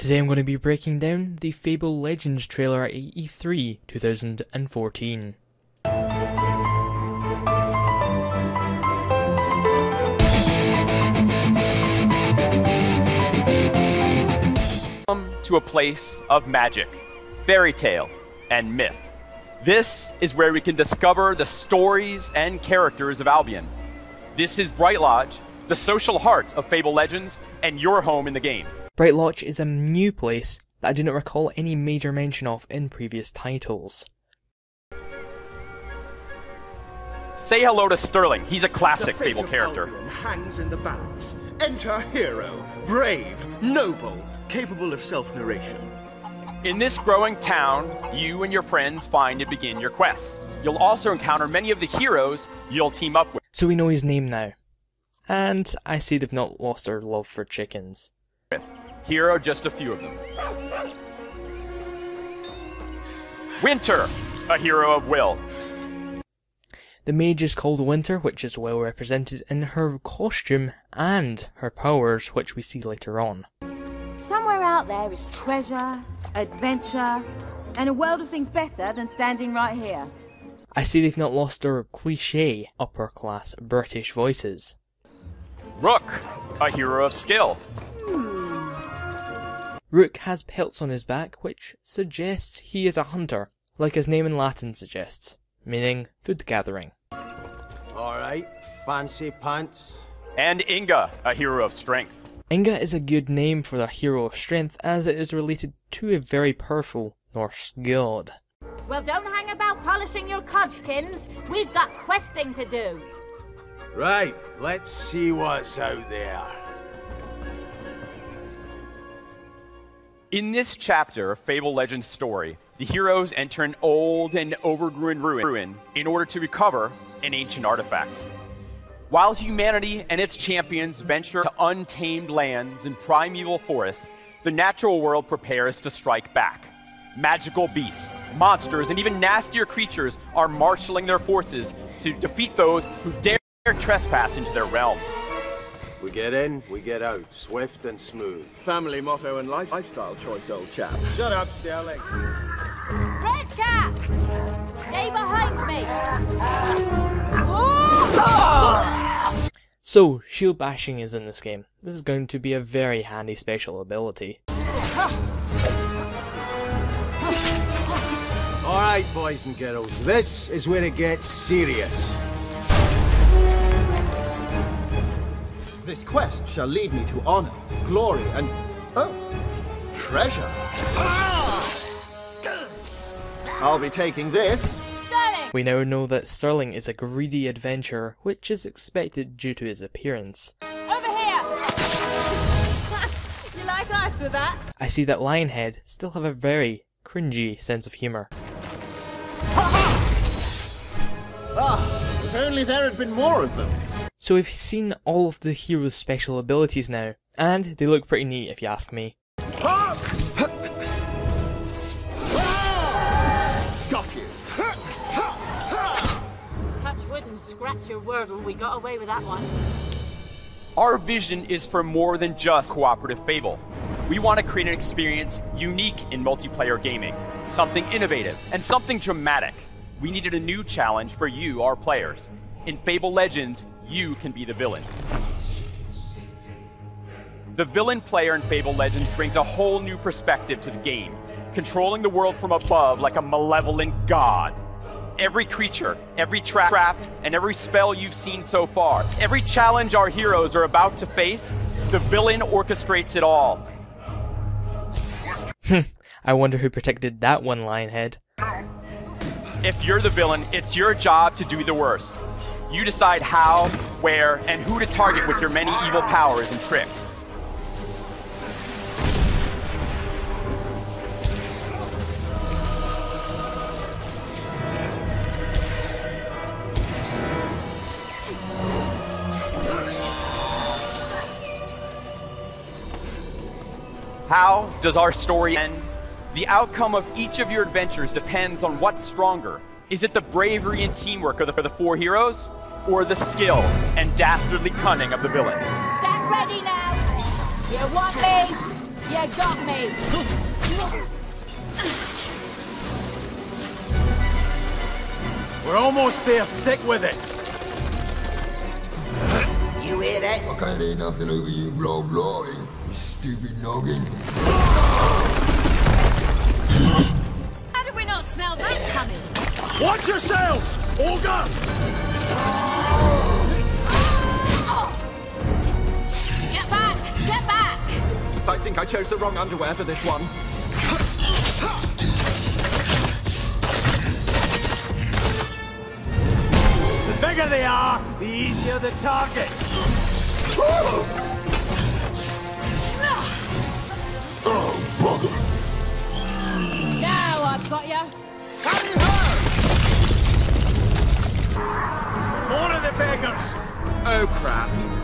Today I'm going to be breaking down the Fable Legends trailer at E3 2014. Welcome to a place of magic, fairy tale, and myth. This is where we can discover the stories and characters of Albion. This is Bright Lodge, the social heart of Fable Legends, and your home in the game. Bright Lodge is a new place that I do not recall any major mention of in previous titles. Say hello to Sterling. He's a classic The fate Fable of character. Albion hangs in the balance. Enter hero, brave, noble, capable of self-narration. In this growing town, you and your friends find and begin your quests. You'll also encounter many of the heroes you'll team up with. So we know his name now. And I see they've not lost their love for chickens. Here are just a few of them. Winter, a hero of will. The mage is called Winter, which is well represented in her costume and her powers, which we see later on. Somewhere out there is treasure, adventure, and a world of things better than standing right here. I see they've not lost their cliche upper class British voices. Rook, a hero of skill. Rook has pelts on his back, which suggests he is a hunter, like his name in Latin suggests, meaning food gathering. Alright, fancy pants. And Inga, a hero of strength. Inga is a good name for the hero of strength as it is related to a very powerful Norse god. Well, don't hang about polishing your codgkins. We've got questing to do. Right, let's see what's out there. In this chapter of Fable Legends story, the heroes enter an old and overgrown ruin in order to recover an ancient artifact. While humanity and its champions venture to untamed lands and primeval forests, the natural world prepares to strike back. Magical beasts, monsters, and even nastier creatures are marshaling their forces to defeat those who dare trespass into their realm. We get in, we get out, swift and smooth. Family motto and life lifestyle choice, old chap. Shut up, Sterling. Red caps! Stay behind me! So, shield bashing is in this game. This is going to be a very handy special ability. Alright, boys and girls, this is where it gets serious. This quest shall lead me to honor, glory, and oh, treasure. I'll be taking this. Sterling! We now know that Sterling is a greedy adventurer, which is expected due to his appearance. Over here! you like ice with that? I see that Lionhead still have a very cringy sense of humour. Ah, if only there had been more of them. So we've seen all of the heroes' special abilities now, and they look pretty neat if you ask me. Got you. Touch wood and scratch your wordle. We got away with that one. Our vision is for more than just cooperative Fable. We want to create an experience unique in multiplayer gaming, something innovative, and something dramatic. We needed a new challenge for you, our players. In Fable Legends, you can be the villain. The villain player in Fable Legends brings a whole new perspective to the game, controlling the world from above like a malevolent god. Every creature, every tra- trap, and every spell you've seen so far, every challenge our heroes are about to face, the villain orchestrates it all. I wonder who protected that one, Lionhead. If you're the villain, it's your job to do the worst. You decide how, where, and who to target with your many evil powers and tricks. How does our story end? The outcome of each of your adventures depends on what's stronger. Is it the bravery and teamwork of the, for the four heroes? Or the skill and dastardly cunning of the villain? Stand ready now! You want me? You got me! We're almost there. Stick with it. You hear that? I can't hear nothing over you blow blowing, you stupid noggin. Smell that coming? Watch yourselves! Olga! Get back! Get back! I think I chose the wrong underwear for this one. The bigger they are, the easier the target. No crap.